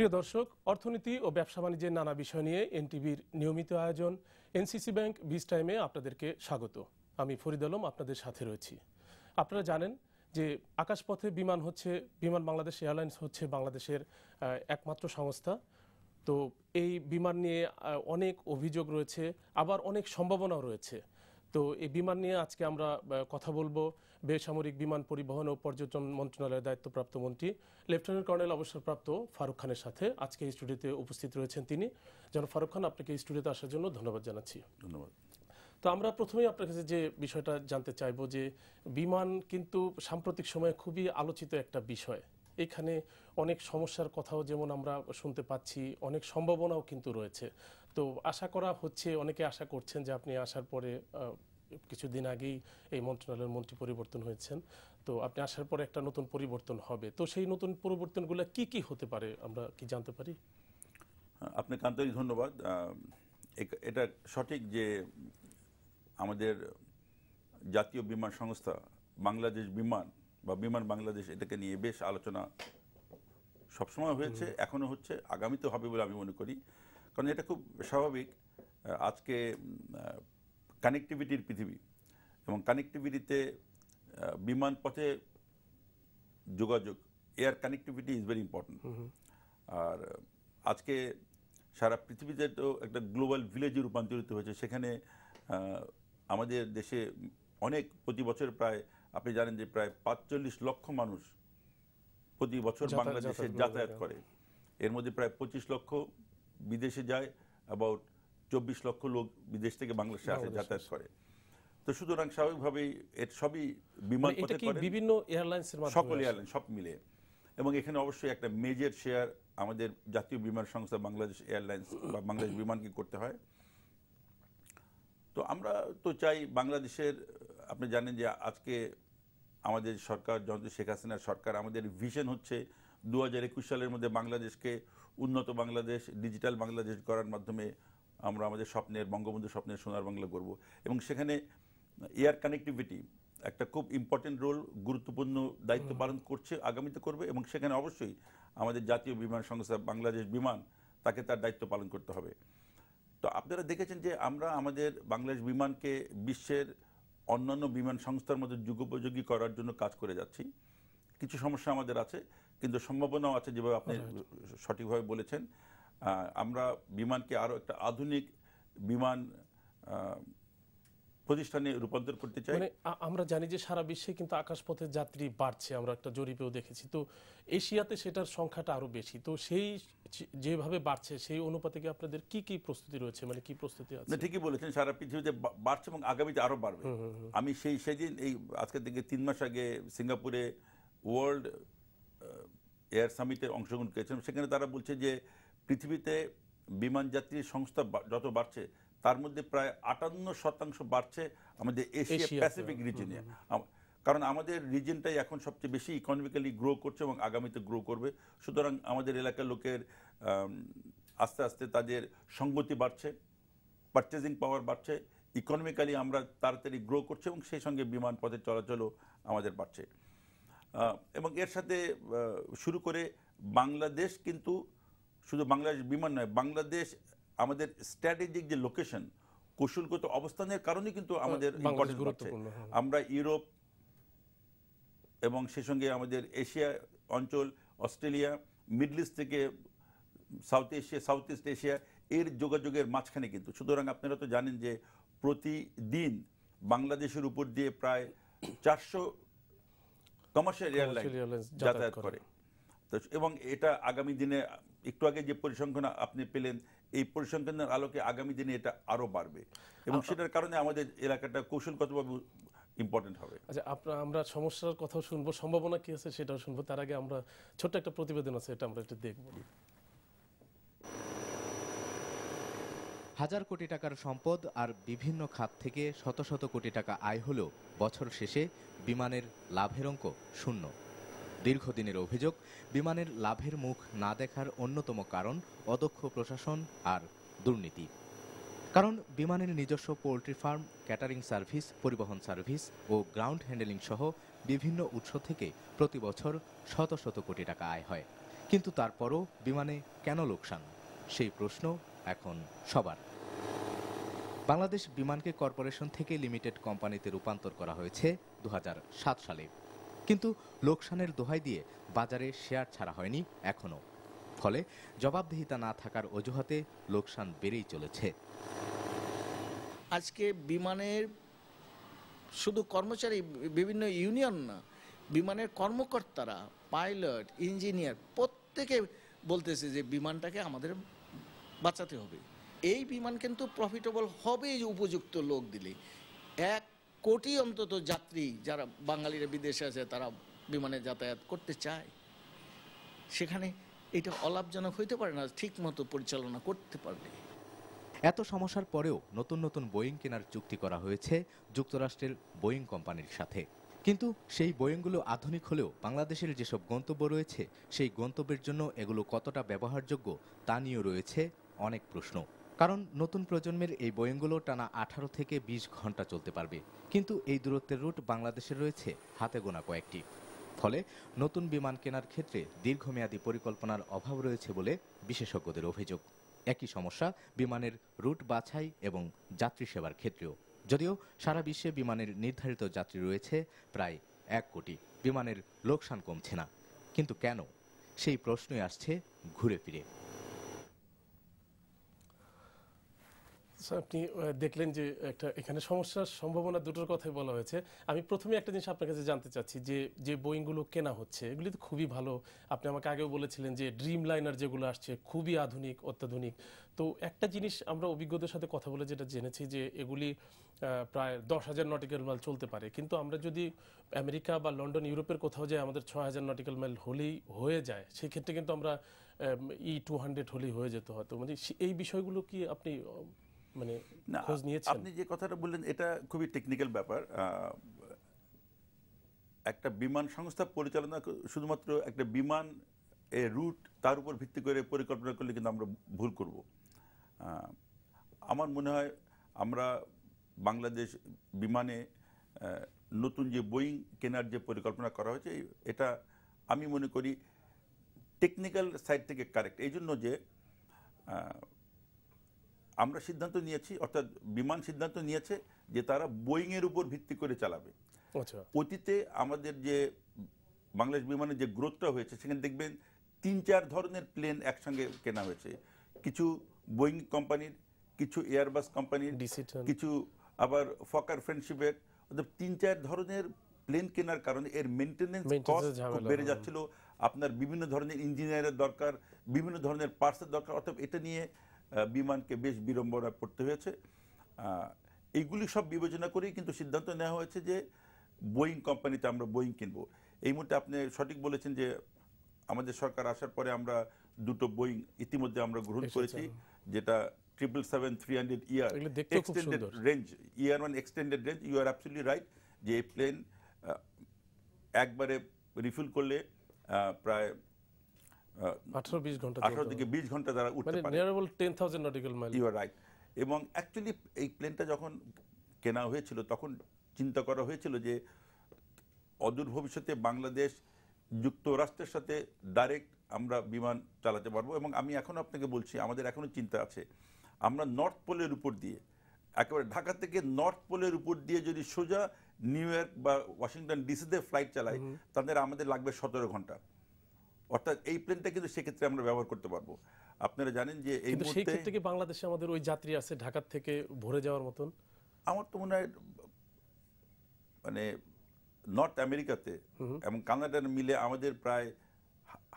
প্রিয় দর্শক, অর্থনীতি ও ব্যবসা বাণিজ্যের নানা বিষয় নিয়ে এনটিভির নিয়মিত আয়োজন এনসিসি ব্যাংক বিজ টাইমে আপনাদেরকে স্বাগত। আমি ফরিদ আলম, আপনাদের সাথে রয়েছি। আপনারা জানেন যে আকাশপথে বিমান হচ্ছে, বিমান বাংলাদেশ এয়ারলাইন্স হচ্ছে বাংলাদেশের একমাত্র সংস্থা। তো এই বিমান নিয়ে অনেক অভিযোগ রয়েছে, আবার অনেক সম্ভাবনাও রয়েছে। তো এই বিমান নিয়ে আজকে আমরা কথা বলব। বেসামরিক বিমান পরিবহন ও পর্যটন মন্ত্রণালয়ের দায়িত্বপ্রাপ্ত মন্ত্রী লেফটেন্যান্ট কর্নেল অবসরপ্রাপ্ত ফারুক খানের সাথে আজকে এই স্টুডিওতে উপস্থিত রয়েছেন তিনি। যেন ফারুক খান আপনাকে স্টুডিওতে আসার জন্য ধন্যবাদ জানাচ্ছি। ধন্যবাদ। তো আমরা প্রথমেই আপনার কাছে যে বিষয়টা জানতে চাইব যে বিমান কিন্তু সাম্প্রতিক সময়ে খুবই আলোচিত একটা বিষয়। এখানে অনেক সমস্যার কথাও যেমন আমরা শুনতে পাচ্ছি অনেক সম্ভাবনাও কিন্তু রয়েছে। তো আশা করা হচ্ছে অনেকে আশা করছেন যে আপনি আসার পরে কিছুদিন আগেই এই মন্ত্রণালয়ের মন্ত্রী পরিবর্তন হয়েছেন। তো আপনি আসার পরে একটা নতুন পরিবর্তন হবে। তো সেই নতুন পরিবর্তনগুলো কি কি হতে পারে আমরা কি জানতে পারি? আপনাকে আন্তরিক ধন্যবাদ। এটা সঠিক যে আমাদের জাতীয় বিমান সংস্থা বাংলাদেশ বিমান বা বিমান বাংলাদেশ এটাকে নিয়ে বেশ আলোচনা সবসময় হয়েছে এখনও হচ্ছে আগামীতে হবে বলে আমি মনে করি। কারণ এটা খুব স্বাভাবিক। আজকে কানেক্টিভিটির পৃথিবী এবং কানেক্টিভিটিতে বিমান পথে যোগাযোগ air connectivity is very important আর আজকে সারা পৃথিবীতে তো একটা গ্লোবাল ভিলেজে রূপান্তরিত হয়েছে সেখানে আমাদের দেশে অনেক প্রতি বছর প্রায় আপনি জানেন যে প্রায় পাঁচচল্লিশ লক্ষ মানুষ প্রতি বছর বাংলাদেশে যাতায়াত। করে এর মধ্যে প্রায় পঁচিশ লক্ষ বিদেশে যায় অ্যাবাউট চব্বিশ লক্ষ লোক বিদেশ থেকে বাংলাদেশে আসে যাতায়াত করে। তো সুতরাং স্বাভাবিকভাবেই এর সবই বিমান মানে বিভিন্ন এয়ারলাইন্সের সকল? এয়ারলাইন সব মিলে। এবং এখানে অবশ্যই একটা মেজর শেয়ার আমাদের জাতীয় বিমান সংস্থা বাংলাদেশ এয়ারলাইন্স বা বাংলাদেশ বিমানকে করতে হয়। তো আমরা তো চাই বাংলাদেশের আপনি জানেন যে আজকে আমাদের সরকার জনতা শেখ হাসিনার সরকার আমাদের ভিশন হচ্ছে দু হাজার একুশ সালের মধ্যে বাংলাদেশকে উন্নত বাংলাদেশ ডিজিটাল বাংলাদেশ করার মাধ্যমে আমরা আমাদের স্বপ্নের বঙ্গবন্ধু স্বপ্নের সোনার বাংলা করব এবং সেখানে এয়ার কানেক্টিভিটি একটা খুব ইম্পর্টেন্ট রোল গুরুত্বপূর্ণ দায়িত্ব পালন করছে আগামীতে করবে এবং সেখানে অবশ্যই আমাদের জাতীয় বিমান সংস্থা বাংলাদেশ বিমান তাকে তার দায়িত্ব পালন করতে হবে। তো আপনারা দেখেছেন যে আমরা আমাদের বাংলাদেশ বিমানকে বিশ্বের অন্যান্য বিমান সংস্থার মধ্যে যুগোপযোগী করার জন্য কাজ করে যাচ্ছি। কিছু সমস্যা আমাদের আছে কিন্তু সম্ভাবনাও আছে যেভাবে আপনি সঠিকভাবে বলেছেন। আমরা বিমানকে আরও একটা আধুনিক বিমান প্রতিষ্ঠানে রূপান্তর করতে চাই। মানে আমরা জানি যে সারা বিশ্বে কিন্তু আকাশপথের যাত্রী বাড়ছে আমরা একটা জরিপেও দেখেছি। তো এশিয়াতে সেটার সংখ্যাটা আরও বেশি। তো সেই যেভাবে বাড়ছে সেই অনুপাতে কি আপনাদের কি কি প্রস্তুতি রয়েছে? মানে কি প্রস্তুতি আছে? ঠিকই বলেছেন সারা পৃথিবীতে বাড়ছে এবং আগামীতে আরও বাড়বে। আমি সেই সেদিন এই আজকে থেকে তিন মাস আগে সিঙ্গাপুরে ওয়ার্ল্ড এয়ার সামিটে অংশগ্রহণ করেছিলাম। সেখানে তারা বলছে যে পৃথিবীতে বিমান যাত্রীর সংস্থা যত বাড়ছে তার মধ্যে প্রায় আটান্ন শতাংশ বাড়ছে আমাদের এশিয়া প্যাসিফিক রিজনে কারণ আমাদের রিজনটাই এখন সবচেয়ে বেশি ইকোনমিক্যালি গ্রো করছে এবং আগামীতে গ্রো করবে। সুতরাং আমাদের এলাকার লোকের আস্তে আস্তে তাদের সঙ্গতি বাড়ছে পারচেজিং পাওয়ার বাড়ছে ইকোনমিক্যালি আমরা তাড়াতাড়ি গ্রো করছে এবং সেই সঙ্গে বিমান পথে চলাচলও আমাদের বাড়ছে। এবং এর সাথে শুরু করে বাংলাদেশ কিন্তু শুধু বাংলাদেশ বিমান নয় বাংলাদেশ আমাদের স্ট্র্যাটেজিক যে লোকেশন কৌশলগত অবস্থানের কারণে কিন্তু আমাদের বাড়ছে। গুরুত্বপূর্ণ, হ্যাঁ। আমরা ইউরোপ এবং সেই সঙ্গে আমাদের এশিয়া অঞ্চল অস্ট্রেলিয়া মিডল ইস্ট থেকে South Asia South East Asia এর যোগাযোগের মাঝখানে কিন্তু সুতরাং আপনারা তো জানেন যে প্রতিদিন বাংলাদেশের উপর দিয়ে প্রায় চারশো কমার্শিয়াল এয়ারলাইন যাতায়াত। করে তো এবং এটা আগামী দিনে একটু আগে যে পরিসংখ্যান আপনি পেলেন এই পরিসংখ্যানের আলোকে আগামী দিনে এটা আরও বাড়বে। এবং সেটার কারণে আমাদের এলাকাটা কৌশলগতভাবে ইম্পর্টেন্ট হবে। আচ্ছা আপনার আমরা সমস্যার কথাও শুনব সম্ভাবনা কি আছে সেটাও শুনব। তার আগে আমরা ছোট্ট একটা প্রতিবেদন আছে এটা আমরা একটু দেখব। হাজার কোটি টাকার সম্পদ আর বিভিন্ন খাত থেকে শত শত কোটি টাকা আয় হলেও বছর শেষে বিমানের লাভের অঙ্ক শূন্য। দীর্ঘদিনের অভিযোগ, বিমানের লাভের মুখ না দেখার অন্যতম কারণ অদক্ষ প্রশাসন আর দুর্নীতি। কারণ বিমানের নিজস্ব পোল্ট্রি ফার্ম, ক্যাটারিং সার্ভিস, পরিবহন সার্ভিস ও গ্রাউন্ড হ্যান্ডেলিং সহ বিভিন্ন উৎস থেকে প্রতি বছর শত শত কোটি টাকা আয় হয়। কিন্তু তারপরও বিমানে কেন লোকসান? সেই প্রশ্ন এখন সবার। বাংলাদেশ বিমানকে কর্পোরেশন থেকে লিমিটেড কোম্পানিতে রূপান্তর করা হয়েছে দু হাজার সাত সালে। কিন্তু লোকসানের দোহাই দিয়ে বাজারে শেয়ার ছাড়া হয়নি এখনও। ফলে জবাবদিহিতা না থাকার অজুহাতে লোকসান বেড়েই চলেছে। আজকে বিমানের শুধু কর্মচারী, বিভিন্ন ইউনিয়ন না, বিমানের কর্মকর্তারা, পাইলট, ইঞ্জিনিয়ার প্রত্যেকে বলতেছে যে বিমানটাকে আমাদের বাঁচাতে হবে। এই বিমান কিন্তু প্রফিটেবল হবে উপযুক্ত লোক দিলে। এক কোটি অন্তত যাত্রী যারা বাঙালিরা বিদেশে আছে, তারা বিমানে যাতায়াত করতে চায়। সেখানে এটা অলাভজনক হইতে পারে না, ঠিক মতো পরিচালনা করতে পারলে। এত সমস্যার পরেও নতুন নতুন বোয়িং কেনার চুক্তি করা হয়েছে যুক্তরাষ্ট্রের বোয়িং কোম্পানির সাথে। কিন্তু সেই বোয়িংগুলো আধুনিক হলেও বাংলাদেশের যেসব গন্তব্য রয়েছে, সেই গন্তব্যের জন্য এগুলো কতটা ব্যবহারযোগ্য তা নিয়েও রয়েছে অনেক প্রশ্ন। কারণ নতুন প্রজন্মের এই বোয়িংগুলো টানা আঠারো থেকে বিশ ঘণ্টা চলতে পারবে। কিন্তু এই দূরত্বের রুট বাংলাদেশে রয়েছে হাতে গোনা কয়েকটি। ফলে নতুন বিমান কেনার ক্ষেত্রে দীর্ঘমেয়াদী পরিকল্পনার অভাব রয়েছে বলে বিশেষজ্ঞদের অভিযোগ। একই সমস্যা বিমানের রুট বাছাই এবং যাত্রী সেবার ক্ষেত্রেও। যদিও সারা বিশ্বে বিমানের নির্ধারিত যাত্রী রয়েছে প্রায় এক কোটি, বিমানের লোকসান কমছে না। কিন্তু কেন? সেই প্রশ্নই আসছে ঘুরে ফিরে। আপনি দেখলেন যে একটা এখানে সমস্যার সম্ভাবনা দুটোর কথাই বলা হয়েছে। আমি প্রথমে একটা জিনিস আপনার কাছে জানতে চাচ্ছি, যে যে বোয়িংগুলো কেনা হচ্ছে, এগুলি তো খুবই ভালো। আপনি আমাকে আগেও বলেছিলেন যে ড্রিম লাইনার যেগুলো আসছে, খুবই আধুনিক, অত্যাধুনিক। তো একটা জিনিস আমরা অভিজ্ঞদের সাথে কথা বলে যেটা জেনেছি যে, এগুলি প্রায় দশ হাজার নটিক্যাল মাইল চলতে পারে। কিন্তু আমরা যদি আমেরিকা বা লন্ডন, ইউরোপের কোথাও যাই, আমাদের ছয় হাজার নটিক্যাল মাইল হলেই হয়ে যায়। সেই ক্ষেত্রে কিন্তু আমরা ই টু হান্ড্রেড হলেই হয়ে যেত হয়তো মানে এই বিষয়গুলো কি আপনি মানে খোঁজ নিয়েছেন? আপনি যে কথাটা বললেন এটা খুবই টেকনিক্যাল ব্যাপার। একটা বিমান সংস্থা পরিচালনা শুধুমাত্র একটা বিমান এ রুট তার উপর ভিত্তি করে পরিকল্পনা করলে কিন্তু আমরা ভুল করব। আমার মনে হয় আমরা বাংলাদেশ বিমানে নতুন যে বোয়িং কেনার যে পরিকল্পনা করা হয়েছে এটা আমি মনে করি টেকনিক্যাল সাইড থেকে কারেক্ট এই জন্য যে আমরা সিদ্ধান্ত নিয়েছি অর্থাৎ বিমান সিদ্ধান্ত নিয়েছে যে তারা বোয়িংয়ের উপর ভিত্তি করে চালাবে। আচ্ছা। অতীতে আমাদের যে বাংলাদেশ বিমানের যে গ্রোথটা হয়েছে সেখানে দেখবেন তিন চার ধরনের প্লেন একসঙ্গে কেনা হয়েছে। কিছু বোয়িং কোম্পানির কিছু এয়ারবাস কোম্পানির কিছু আবার ফকার ফ্রেন্ডশিপের অর্থাৎ তিন চার ধরনের প্লেন কেনার কারণে এর মেনটেনেন্স কস্ট বেড়ে যাচ্ছিল। আপনার বিভিন্ন ধরনের ইঞ্জিনিয়ারের দরকার বিভিন্ন ধরনের পার্টসের দরকার অর্থাৎ এটা নিয়ে বিমানকে বেশ বিড়ম্বনা পড়তে হয়েছে। এইগুলি সব বিবেচনা করেই কিন্তু সিদ্ধান্ত নেওয়া হয়েছে যে বোয়িং কোম্পানিতে আমরা বোয়িং কিনবো। এই মুহূর্তে আপনি সঠিক বলেছেন যে আমাদের সরকার আসার পরে আমরা দুটো বোয়িং ইতিমধ্যে আমরা গ্রহণ করেছি যেটা triple seven three hundred ER extended range ER one extended range you are absolutely right যে এই প্লেন একবারে রিফিল করলে প্রায় আঠারো বিশ ঘণ্টা আঠারো থেকে বিশ ঘণ্টা তারা উঠতে মানে পারে। নিয়ারেবল ten thousand nautical mile you are right এবং অ্যাকচুয়ালি এই প্লেনটা যখন কেনা হয়েছিল তখন চিন্তা করা হয়েছিল যে অদূর ভবিষ্যতে বাংলাদেশ যুক্তরাষ্ট্রের সাথে ডাইরেক্ট আমরা বিমান চালাতে পারব এবং আমি এখনও আপনাকে বলছি আমাদের এখনও চিন্তা আছে। আমরা নর্থ পোলের উপর দিয়ে একেবারে ঢাকা থেকে নর্থ পোলের উপর দিয়ে যদি সোজা নিউ ইয়র্ক বা ওয়াশিংটন ডিসিতে ফ্লাইট চালাই তাদের আমাদের লাগবে সতেরো ঘণ্টা। অর্থাৎ এই প্লেনটা কিন্তু সেক্ষেত্রে আমরা ব্যবহার করতে পারব। আপনারা জানেন যে এই সেই ক্ষেত্রে কি বাংলাদেশে আমাদের ওই যাত্রী আছে ঢাকার থেকে ভরে যাওয়ার মতন? আমার তো মনে হয় মানে নর্থ আমেরিকাতে এবং কানাডার মিলে আমাদের প্রায়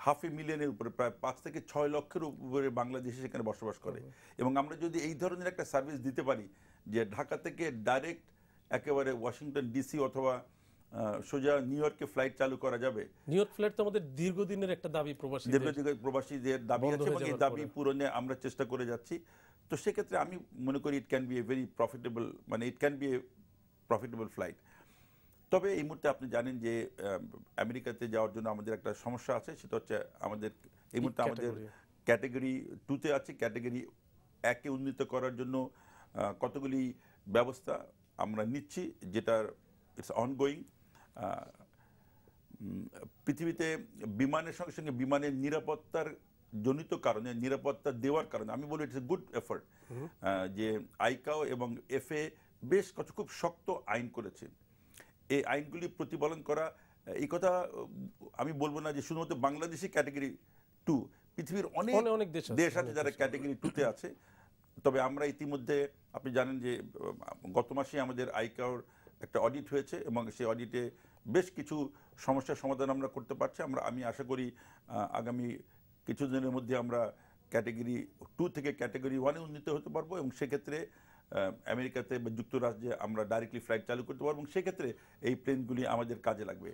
হাফ এ মিলিয়নের উপরে প্রায় পাঁচ থেকে ছয় লক্ষের উপরে বাংলাদেশে সেখানে বসবাস করে। এবং আমরা যদি এই ধরনের একটা সার্ভিস দিতে পারি যে ঢাকা থেকে ডাইরেক্ট একেবারে ওয়াশিংটন ডিসি অথবা সোজা নিউ ইয়র্কে ফ্লাইট চালু করা যাবে। নিউ ইয়র্ক ফ্লাইট তো আমাদের দীর্ঘদিনের একটা দাবি প্রবাসী প্রবাসীদের দাবি আছে এবং এই দাবি পূরণে আমরা চেষ্টা করে যাচ্ছি। তো সেক্ষেত্রে আমি মনে করি it can be a very profitable মানে it can be a profitable flight তবে এই মুহূর্তে আপনি জানেন যে আমেরিকাতে যাওয়ার জন্য আমাদের একটা সমস্যা আছে সেটা হচ্ছে আমাদের এই মুহূর্তে আমাদের? ক্যাটাগরি টুতে আছে ক্যাটাগরি একে উন্নীত করার জন্য কতগুলি ব্যবস্থা আমরা নিচ্ছি যেটার ইটস অনগোয়িং পৃথিবীতে বিমানের সঙ্গে সঙ্গে বিমানের নিরাপত্তার জনিত কারণে নিরাপত্তা দেওয়ার কারণে আমি বলি ইটস গুড এফার্ট যে আইকাও এবং এফএ বেশ কিছু খুব শক্ত আইন করেছে। এই আইনগুলি প্রতিপালন করা এই কথা আমি বলব না যে শুধুমাত্র বাংলাদেশি ক্যাটাগরি টু পৃথিবীর অনেক অনেক- দেশ আছে, দেশ আছে যারা। ক্যাটাগরি টুতে আছে। তবে আমরা ইতিমধ্যে আপনি জানেন যে গত মাসে আমাদের আইকাওর একটা অডিট হয়েছে এবং সেই অডিটে বেশ কিছু সমস্যার সমাধান আমরা করতে পারছি। আমরা, আমি আশা করি আগামী কিছুদিনের মধ্যে আমরা ক্যাটাগরি টু থেকে ক্যাটাগরি ওয়ানে উন্নীত হতে পারব এবং সেক্ষেত্রে আমেরিকাতে বা যুক্তরাজ্যে আমরা ডাইরেক্টলি ফ্লাইট চালু করতে পারব এবং সেক্ষেত্রে এই প্লেনগুলি আমাদের কাজে লাগবে।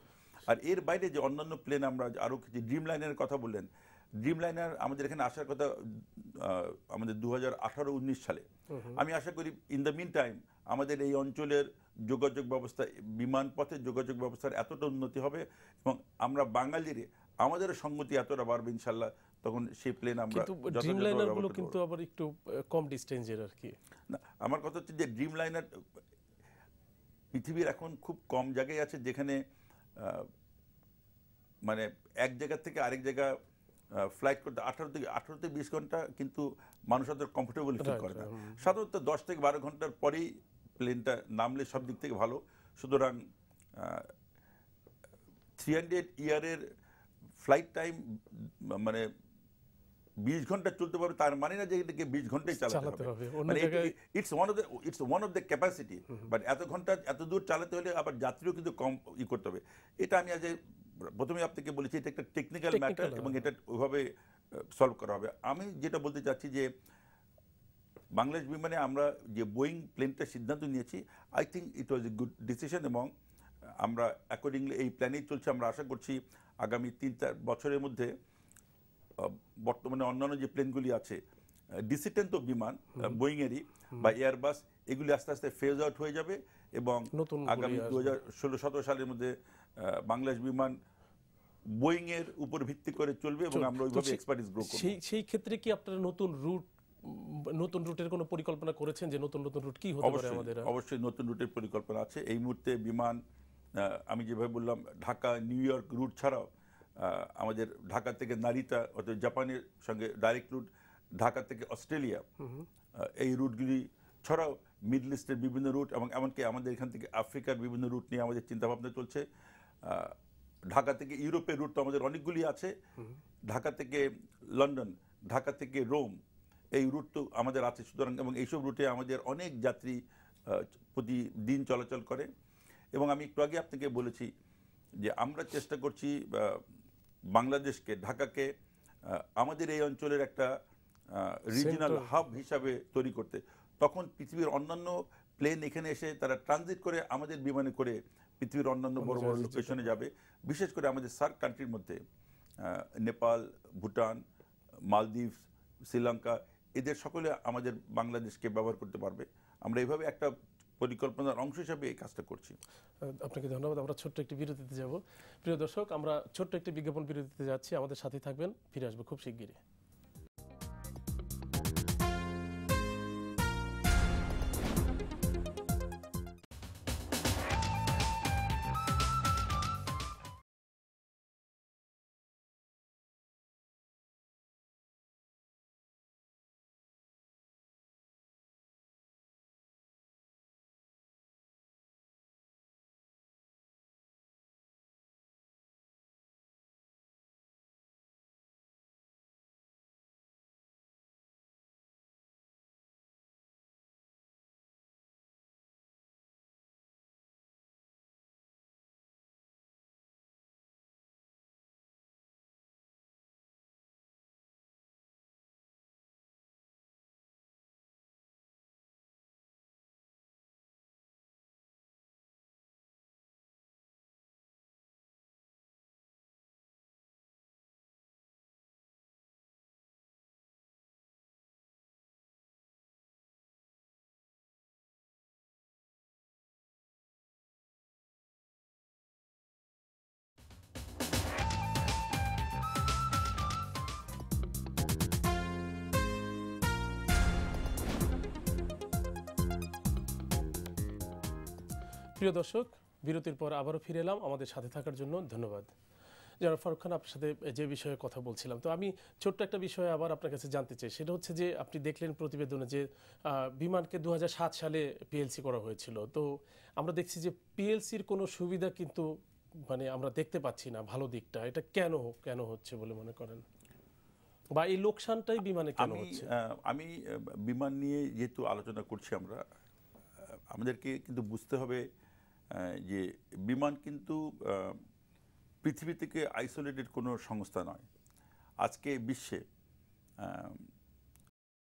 আর এর বাইরে যে অন্যান্য প্লেন আমরা আরও কিছু ড্রিম লাইনের কথা বললেন ড্রিম লাইনার আমাদের এখানে আসার কথা আমাদের দু হাজার আঠারো উনিশ সালে। আমি আশা করি ইন দ্য মিন টাইম আমাদের এই অঞ্চলের যোগাযোগ ব্যবস্থা বিমান পথে যোগাযোগ ব্যবস্থার এতটা উন্নতি হবে এবং আমরা বাঙালির আমাদের সঙ্গতি এতটা বাড়বে ইনশাল্লাহ তখন সেই প্লেন আমরা কিন্তু ড্রিম কিন্তু আবার একটু কম ডিস্টেন্সের আর কি। না আমার কথা হচ্ছে যে ড্রিম লাইনার পৃথিবীর এখন খুব কম জায়গায় আছে যেখানে মানে এক জায়গা থেকে আরেক জায়গা ফ্লাইট করতে আঠারো থেকে আঠারো থেকে বিশ ঘণ্টা কিন্তু মানুষ অত কমফোর্টেবল ফিল করে না। সাধারণত দশ থেকে বারো ঘণ্টার পরেই প্লেনটা নামলে সব দিক থেকে ভালো। সুতরাং থ্রি হান্ড্রেড ইয়ারের ফ্লাইট টাইম মানে বিশ ঘণ্টা চলতে পারবে তার মানে না যে এটাকে বিশ ঘন্টাই চালাতে হবে। মানে it's one of the it's one of the capacity but এত ঘণ্টা এত দূর চালাতে হলে আবার যাত্রীও কিন্তু কম ই করতে হবে। এটা আমি আজ প্রথমে আপনাকে বলেছি এটা একটা টেকনিক্যাল ম্যাটার এবং। এটা ওইভাবে সলভ করা হবে আমি যেটা বলতে চাচ্ছি যে বাংলাদেশ বিমানে আমরা যে বোয়িং প্লেনটা সিদ্ধান্ত নিয়েছি I think it was a good decision এবং আমরা অ্যাকর্ডিংলি এই প্ল্যানেই চলছে আমরা আশা করছি আগামী তিন চার বছরের মধ্যে বর্তমানে অন্যান্য যে প্লেনগুলি আছে ডিসিটেন্ট তো বিমান বোয়িংয়েরই বা এয়ারবাস এগুলি আস্তে আস্তে ফেজ আউট হয়ে যাবে এবং আগামী। দু হাজার ষোলো সতেরো সালের মধ্যে বাংলাদেশ বিমান বোয়িং এর উপর ভিত্তি করে চলবে এবং আমরা ওইভাবে এক্সপার্টিস গ্রো করব। সেই সেই ক্ষেত্রে কি আপনারা নতুন রুট নতুন রুটের কোনো পরিকল্পনা করেছেন যে নতুন নতুন রুট কি হতে পারে আমাদের অবশ্যই নতুন রুটের পরিকল্পনা আছে। এই মুহূর্তে বিমান আমি যেভাবে বললাম ঢাকা নিউ ইয়র্ক রুট ছাড়াও আমাদের ঢাকা থেকে নারিতা অর্থাৎ জাপানের সঙ্গে ডাইরেক্ট রুট ঢাকা থেকে অস্ট্রেলিয়া এই রুটগুলি ছাড়াও মিডল ইস্টের বিভিন্ন রুট এবং এমনকি আমাদের এখান থেকে আফ্রিকার বিভিন্ন রুট নিয়ে আমাদের চিন্তাভাবনা চলছে। ঢাকা থেকে ইউরোপের রুট তো আমাদের অনেকগুলি আছে। ঢাকা থেকে লন্ডন ঢাকা থেকে রোম এই রুট তো আমাদের আছে। সুতরাং এবং এইসব রুটে আমাদের অনেক যাত্রী প্রতিদিন চলাচল করে। এবং আমি একটু আগে আপনাকে বলেছি যে আমরা চেষ্টা করছি বাংলাদেশকে ঢাকাকে আমাদের এই অঞ্চলের একটা রিজিনাল হাব হিসাবে তৈরি করতে। তখন পৃথিবীর অন্যান্য প্লেন এখানে এসে তারা ট্রানজিট করে আমাদের বিমানে করে পৃথিবীর অন্যান্য বড় বড় লোকেশনে যাবে। বিশেষ করে আমাদের সার্ক কান্ট্রির মধ্যে নেপাল ভুটান মালদ্বীপ শ্রীলঙ্কা এদের সকলে আমাদের বাংলাদেশকে ব্যবহার করতে পারবে। আমরা এইভাবে একটা পরিকল্পনার অংশ হিসাবে এই কাজটা করছি। আপনাকে ধন্যবাদ। আমরা ছোট্ট একটি বিরতিতে যাব। প্রিয় দর্শক আমরা ছোট্ট একটি বিজ্ঞাপন বিরতিতে যাচ্ছি। আমাদের সাথে থাকবেন। ফিরে আসব খুব শিগগিরই। প্রিয় দর্শক বিরতির পর আবারও ফিরে এলাম। আমাদের সাথে থাকার জন্য ধন্যবাদ। জনাব ফারুক খান আপনার সাথে যে বিষয়ে কথা বলছিলাম তো আমি ছোট্ট একটা বিষয়ে আবার আপনার কাছে জানতে চাই। সেটা হচ্ছে যে আপনি দেখলেন প্রতিবেদনে যে বিমানকে দুহাজার সাত সালে পিএলসি করা হয়েছিল। তো আমরা দেখছি যে পিএলসির কোনো সুবিধা কিন্তু মানে আমরা দেখতে পাচ্ছি না ভালো দিকটা। এটা কেন কেন হচ্ছে বলে মনে করেন? বা এই লোকসানটাই বিমানে কেন হচ্ছে? আমি বিমান নিয়ে যেহেতু আলোচনা করছি আমরা আমাদেরকে কিন্তু বুঝতে হবে যে বিমান কিন্তু পৃথিবী থেকে আইসোলেটেড কোনো সংস্থা নয়। আজকে বিশ্বে